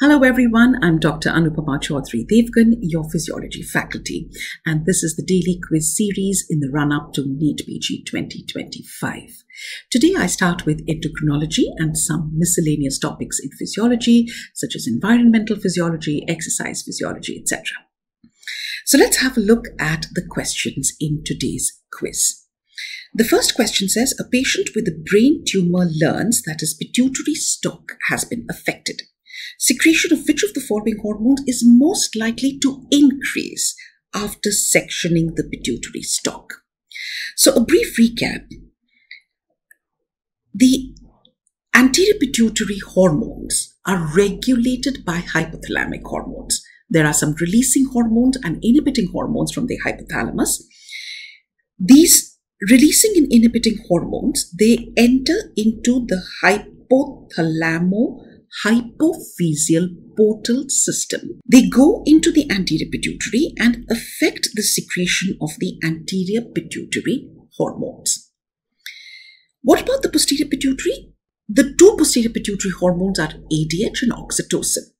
Hello everyone, I'm Dr. Anupama Chowdhry Devgan, your physiology faculty, and this is the daily quiz series in the run-up to NEET PG 2025. Today I start with endocrinology and some miscellaneous topics in physiology, such as environmental physiology, exercise physiology, etc. So let's have a look at the questions in today's quiz. The first question says, a patient with a brain tumor learns that his pituitary stalk has been affected secretion of which of the following hormones is most likely to increase after sectioning the pituitary stalk. So, a brief recap the anterior pituitary hormones are regulated by hypothalamic hormones. There are some releasing hormones and inhibiting hormones from the hypothalamus. These releasing and inhibiting hormones they enter into the hypothalamo hypophyseal portal system. They go into the anterior pituitary and affect the secretion of the anterior pituitary hormones. What about the posterior pituitary? The two posterior pituitary hormones are ADH and oxytocin.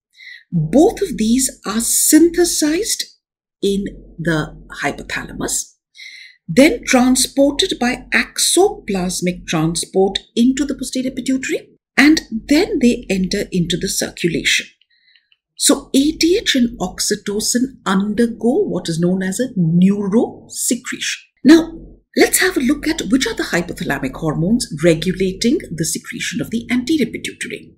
Both of these are synthesized in the hypothalamus, then transported by axoplasmic transport into the posterior pituitary and then they enter into the circulation. So ADH and oxytocin undergo what is known as a neurosecretion. Now, let's have a look at which are the hypothalamic hormones regulating the secretion of the anterior pituitary.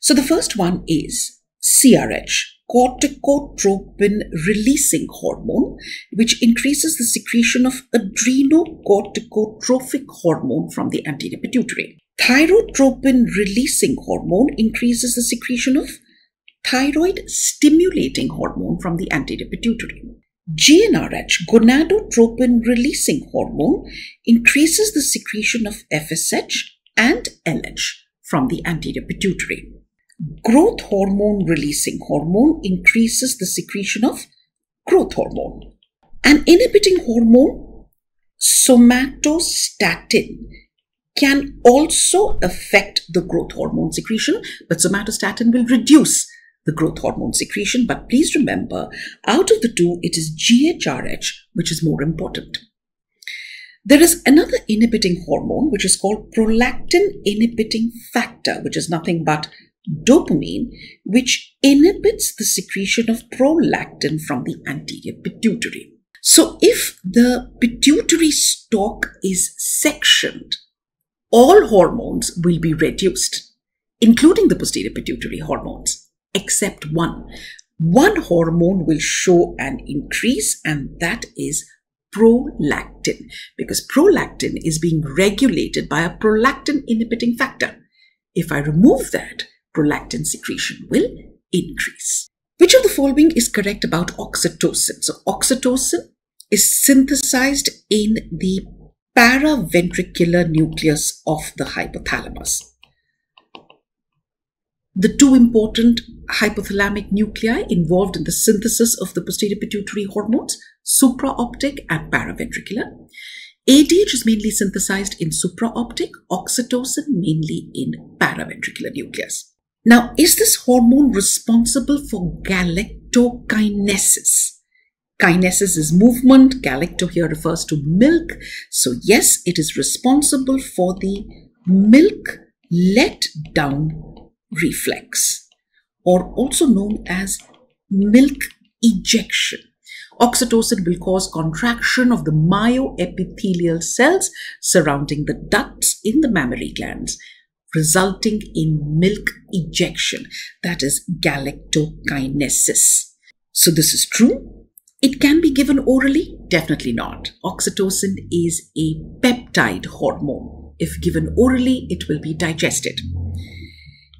So the first one is CRH, corticotropin releasing hormone, which increases the secretion of adrenocorticotrophic hormone from the anterior pituitary. Thyrotropin releasing hormone increases the secretion of thyroid stimulating hormone from the anterior pituitary. GnRH, gonadotropin releasing hormone, increases the secretion of FSH and LH from the anterior pituitary. Growth hormone releasing hormone increases the secretion of growth hormone. An inhibiting hormone, somatostatin, can also affect the growth hormone secretion, but somatostatin will reduce the growth hormone secretion. But please remember, out of the two, it is GHRH which is more important. There is another inhibiting hormone which is called prolactin inhibiting factor, which is nothing but dopamine, which inhibits the secretion of prolactin from the anterior pituitary. So, if the pituitary stalk is sectioned, all hormones will be reduced, including the posterior pituitary hormones, except one. One hormone will show an increase, and that is prolactin, because prolactin is being regulated by a prolactin inhibiting factor. If I remove that, prolactin secretion will increase. Which of the following is correct about oxytocin? So, oxytocin is synthesized in the paraventricular nucleus of the hypothalamus. The two important hypothalamic nuclei involved in the synthesis of the posterior pituitary hormones, supraoptic and paraventricular. ADH is mainly synthesized in supraoptic, oxytocin mainly in paraventricular nucleus. Now, is this hormone responsible for galactokinesis? Kinesis is movement. Galacto here refers to milk. So yes, it is responsible for the milk let down reflex or also known as milk ejection. Oxytocin will cause contraction of the myoepithelial cells surrounding the ducts in the mammary glands, resulting in milk ejection, that is galactokinesis. So this is true it can be given orally? Definitely not. Oxytocin is a peptide hormone. If given orally, it will be digested.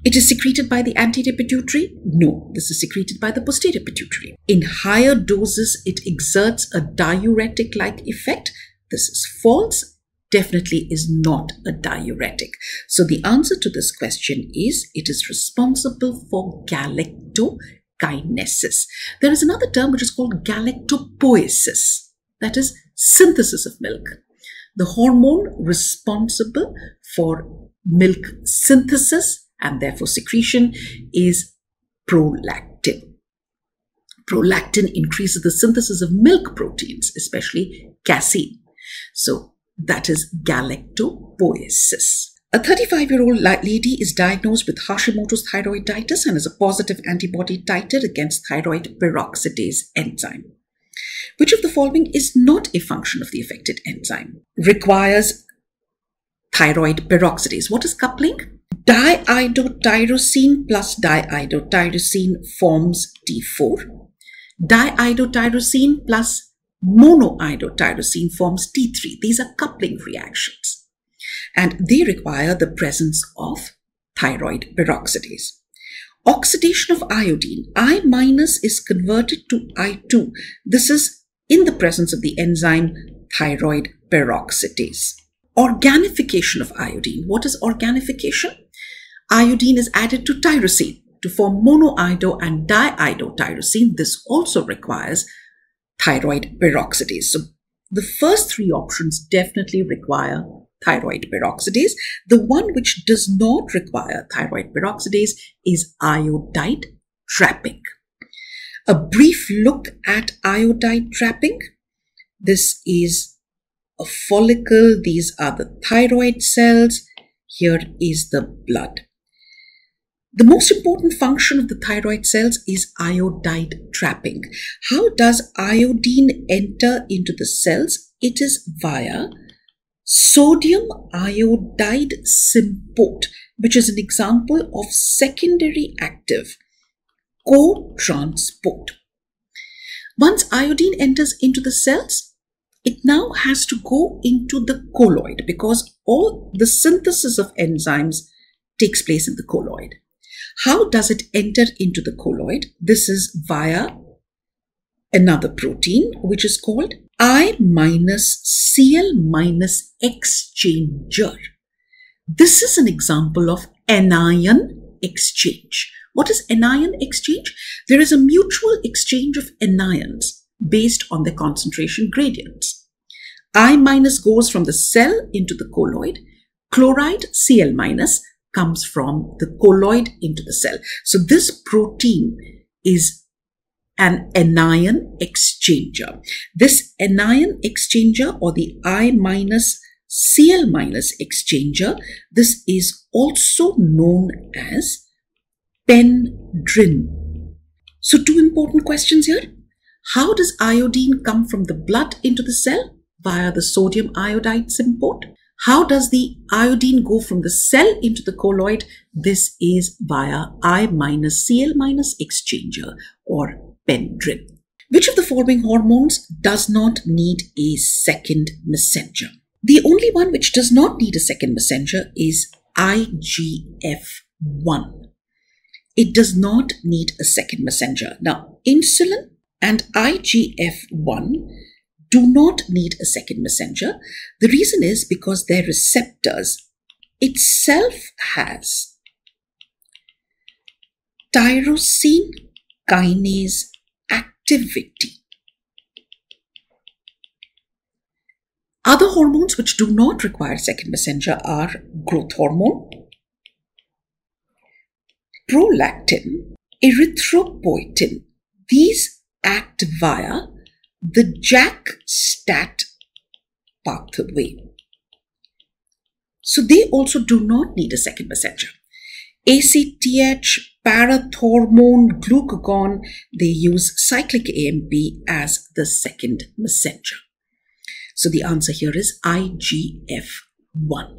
It is secreted by the anterior pituitary? No, this is secreted by the posterior pituitary. In higher doses, it exerts a diuretic like effect. This is false. Definitely is not a diuretic. So the answer to this question is it is responsible for galacto There is another term which is called galactopoiesis, that is synthesis of milk. The hormone responsible for milk synthesis and therefore secretion is prolactin. Prolactin increases the synthesis of milk proteins, especially casein. So that is galactopoiesis. A 35 year old lady is diagnosed with Hashimoto's thyroiditis and has a positive antibody titer against thyroid peroxidase enzyme. Which of the following is not a function of the affected enzyme? Requires thyroid peroxidase. What is coupling? Diiodotyrosine plus diiodotyrosine forms T4. Diiodotyrosine plus monoiodotyrosine forms T3. These are coupling reactions and they require the presence of thyroid peroxidase. Oxidation of iodine, I minus is converted to I2. This is in the presence of the enzyme thyroid peroxidase. Organification of iodine. What is organification? Iodine is added to tyrosine to form monoiodo and diiodotyrosine. This also requires thyroid peroxidase. So the first three options definitely require thyroid peroxidase. The one which does not require thyroid peroxidase is iodide trapping. A brief look at iodide trapping. This is a follicle. These are the thyroid cells. Here is the blood. The most important function of the thyroid cells is iodide trapping. How does iodine enter into the cells? It is via sodium iodide symport, which is an example of secondary active co-transport. Once iodine enters into the cells, it now has to go into the colloid because all the synthesis of enzymes takes place in the colloid. How does it enter into the colloid? This is via another protein which is called I minus Cl minus exchanger. This is an example of anion exchange. What is anion exchange? There is a mutual exchange of anions based on the concentration gradients. I minus goes from the cell into the colloid. Chloride Cl minus comes from the colloid into the cell. So this protein is an anion exchanger. This anion exchanger or the I minus Cl minus exchanger, this is also known as pendrin. So two important questions here. How does iodine come from the blood into the cell? Via the sodium iodide symport. How does the iodine go from the cell into the colloid? This is via I minus Cl minus exchanger or Which of the following hormones does not need a second messenger? The only one which does not need a second messenger is IGF-1. It does not need a second messenger. Now, insulin and IGF-1 do not need a second messenger. The reason is because their receptors itself has tyrosine kinase activity. Other hormones which do not require second messenger are growth hormone, prolactin, erythropoietin. These act via the JAK-STAT pathway. So they also do not need a second messenger. ACTH, parathormone, glucagon, they use cyclic AMP as the second messenger. So the answer here is IGF-1.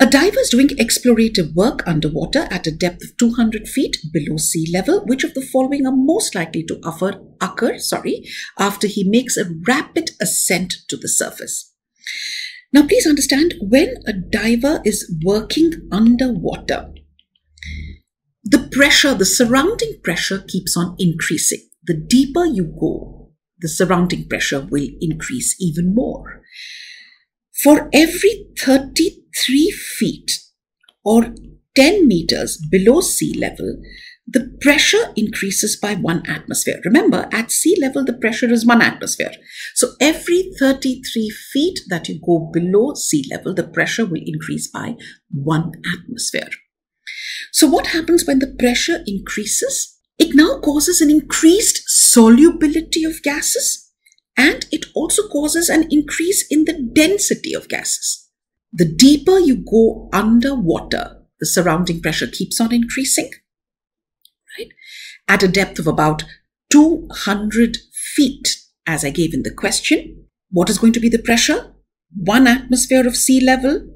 A diver is doing explorative work underwater at a depth of 200 feet below sea level. Which of the following are most likely to occur, occur sorry, after he makes a rapid ascent to the surface? Now, please understand when a diver is working underwater, the pressure, the surrounding pressure keeps on increasing. The deeper you go, the surrounding pressure will increase even more. For every 33 feet or 10 meters below sea level, the pressure increases by one atmosphere. Remember, at sea level, the pressure is one atmosphere. So every 33 feet that you go below sea level, the pressure will increase by one atmosphere. So what happens when the pressure increases? it now causes an increased solubility of gases and it also causes an increase in the density of gases. The deeper you go underwater, the surrounding pressure keeps on increasing, right? At a depth of about 200 feet, as I gave in the question. What is going to be the pressure? One atmosphere of sea level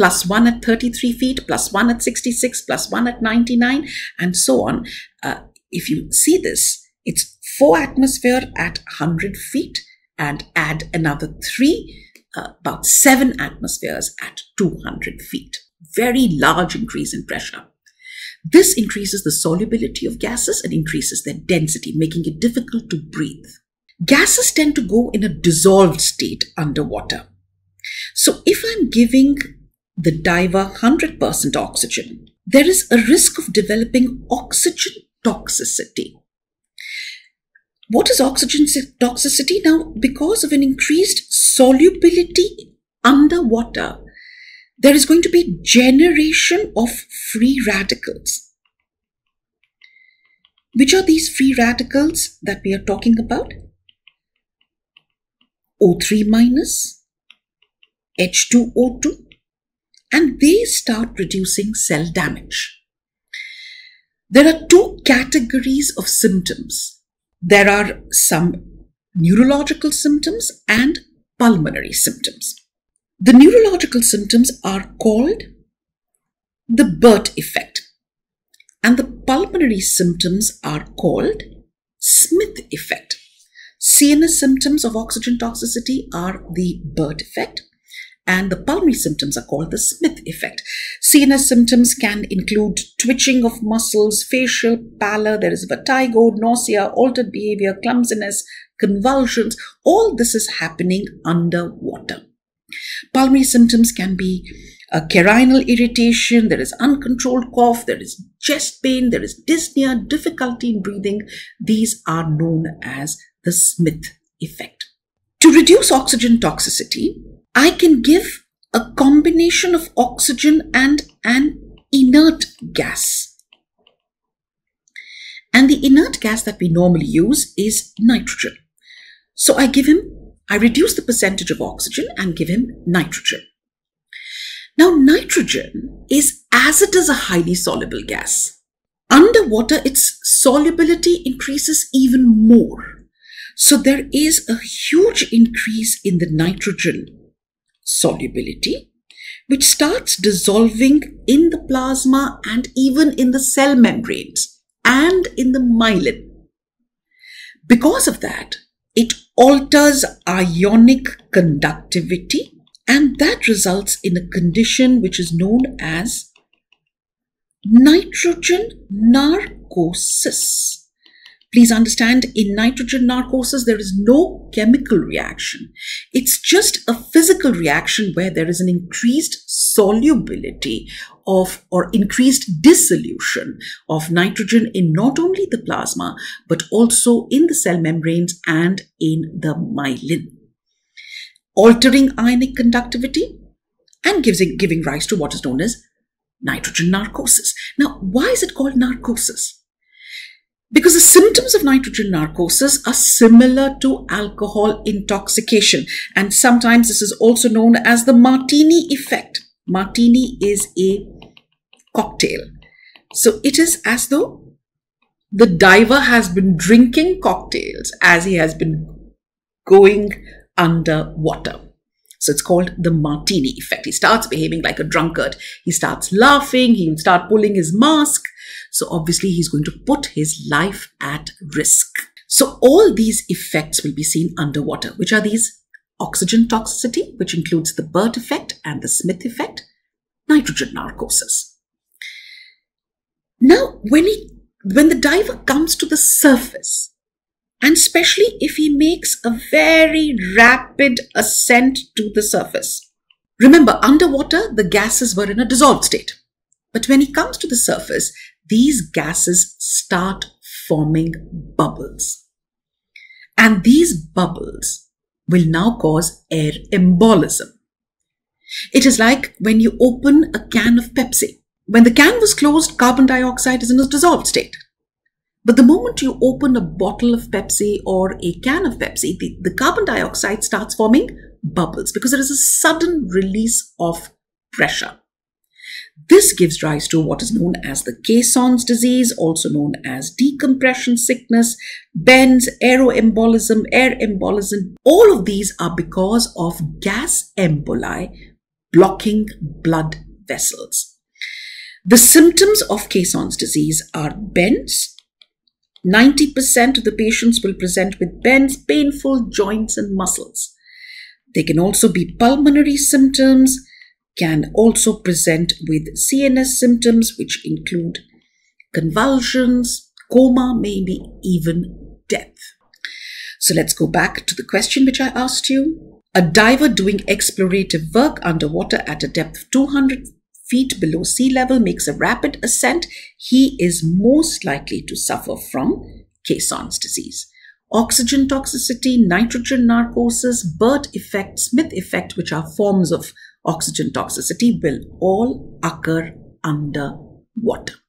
plus one at 33 feet, plus one at 66, plus one at 99, and so on. Uh, if you see this, it's four atmosphere at 100 feet and add another three, uh, about seven atmospheres at 200 feet. Very large increase in pressure. This increases the solubility of gases and increases their density, making it difficult to breathe. Gases tend to go in a dissolved state underwater. So if I'm giving the diver 100% oxygen, there is a risk of developing oxygen toxicity. What is oxygen toxicity? Now, because of an increased solubility underwater, there is going to be generation of free radicals. Which are these free radicals that we are talking about? O3 minus, H2O2, and they start producing cell damage. There are two categories of symptoms. There are some neurological symptoms and pulmonary symptoms. The neurological symptoms are called the Bert effect, and the pulmonary symptoms are called Smith effect. CNS symptoms of oxygen toxicity are the Bert effect, and the pulmonary symptoms are called the Smith effect. CNS symptoms can include twitching of muscles, facial pallor, there is vertigo, nausea, altered behavior, clumsiness, convulsions. All this is happening underwater. Pulmonary symptoms can be uh, a carinal irritation, there is uncontrolled cough, there is chest pain, there is dyspnea, difficulty in breathing. These are known as the Smith effect. To reduce oxygen toxicity, I can give a combination of oxygen and an inert gas. And the inert gas that we normally use is nitrogen. So I give him, I reduce the percentage of oxygen and give him nitrogen. Now, nitrogen is, as it is a highly soluble gas, underwater its solubility increases even more. So there is a huge increase in the nitrogen solubility, which starts dissolving in the plasma and even in the cell membranes and in the myelin. Because of that, it alters ionic conductivity and that results in a condition which is known as nitrogen narcosis. Please understand, in nitrogen narcosis, there is no chemical reaction. It's just a physical reaction where there is an increased solubility of or increased dissolution of nitrogen in not only the plasma, but also in the cell membranes and in the myelin. Altering ionic conductivity and giving, giving rise to what is known as nitrogen narcosis. Now, why is it called narcosis? Because the symptoms of nitrogen narcosis are similar to alcohol intoxication. And sometimes this is also known as the martini effect. Martini is a cocktail. So it is as though the diver has been drinking cocktails as he has been going underwater. So it's called the martini effect. He starts behaving like a drunkard. He starts laughing. He will start pulling his mask. So obviously he's going to put his life at risk. So all these effects will be seen underwater, which are these oxygen toxicity, which includes the Bert effect and the Smith effect, nitrogen narcosis. Now, when he, when the diver comes to the surface, and especially if he makes a very rapid ascent to the surface. Remember, underwater, the gases were in a dissolved state. But when he comes to the surface, these gases start forming bubbles. And these bubbles will now cause air embolism. It is like when you open a can of Pepsi. When the can was closed, carbon dioxide is in a dissolved state. But the moment you open a bottle of Pepsi or a can of Pepsi, the, the carbon dioxide starts forming bubbles because there is a sudden release of pressure. This gives rise to what is known as the caisson's disease, also known as decompression sickness, bends, aeroembolism, air embolism. All of these are because of gas emboli blocking blood vessels. The symptoms of caisson's disease are bends. 90% of the patients will present with bends, painful joints and muscles. They can also be pulmonary symptoms, can also present with CNS symptoms, which include convulsions, coma, maybe even death. So let's go back to the question which I asked you. A diver doing explorative work underwater at a depth of 200 feet below sea level makes a rapid ascent. He is most likely to suffer from Caisson's disease oxygen toxicity, nitrogen narcosis, Bert effect, Smith effect, which are forms of oxygen toxicity, will all occur underwater.